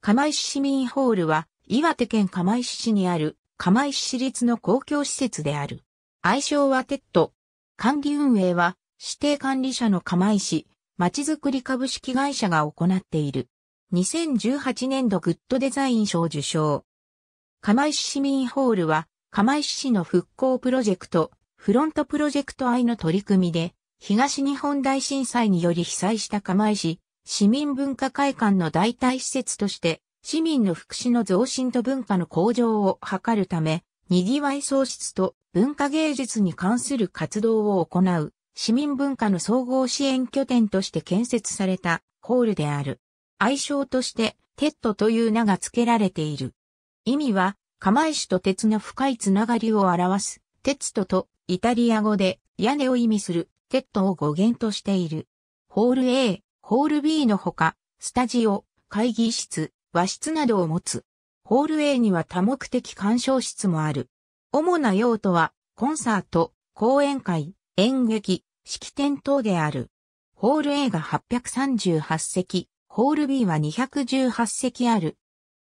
釜石市民ホールは、岩手県釜石市にある、釜石市立の公共施設である。愛称はテット。管理運営は、指定管理者の釜石、まちづくり株式会社が行っている。2018年度グッドデザイン賞受賞。釜石市民ホールは、釜石市の復興プロジェクト、フロントプロジェクト愛の取り組みで、東日本大震災により被災した釜石、市民文化会館の代替施設として、市民の福祉の増進と文化の向上を図るため、賑わい創出と文化芸術に関する活動を行う市民文化の総合支援拠点として建設されたホールである。愛称として TETTO という名が付けられている。意味は、釜石と鉄の深いつながりを表す、鉄ととイタリア語で屋根を意味するテッドを語源としている。ホール A、ホール B のほか、スタジオ、会議室、和室などを持つ。ホール A には多目的鑑賞室もある。主な用途は、コンサート、講演会、演劇、式典等である。ホール A が838席、ホール B は218席ある。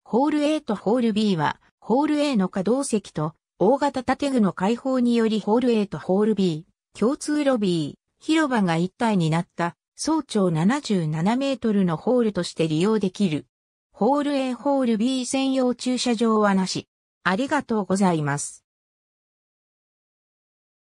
ホール A とホール B は、ホール A の可動席と大型建具の開放によりホール A とホール B、共通ロビー、広場が一体になった総長77メートルのホールとして利用できる。ホール A ホール B 専用駐車場はなし。ありがとうございます。